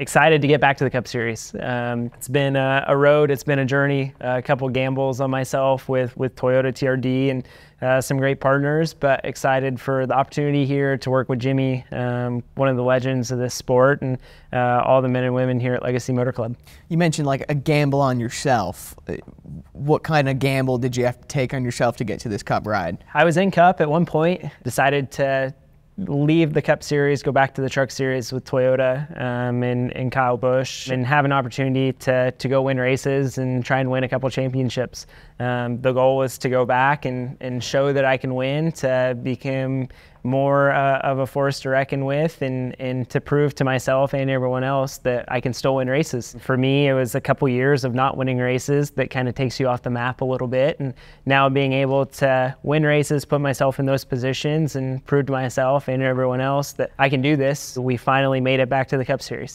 excited to get back to the Cup Series. Um, it's been a, a, road, it's been a journey, a couple gambles on myself with, with Toyota TRD and uh, some great partners, but excited for the opportunity here to work with Jimmy, um, one of the legends of this sport, and uh, all the men and women here at Legacy Motor Club. You mentioned like a gamble on yourself. What kind of gamble did you have to take on yourself to get to this Cup ride? I was in Cup at one point, decided to leave the Cup Series, go back to the Truck Series with Toyota um, and, and Kyle Busch, and have an opportunity to, to go win races and try and win a couple championships. Um, the goal was to go back and, and show that I can win, to become more uh, of a force to reckon with and, and to prove to myself and everyone else that I can still win races. For me, it was a couple years of not winning races that kind of takes you off the map a little bit. And now being able to win races, put myself in those positions and prove to myself and everyone else that I can do this, we finally made it back to the Cup Series.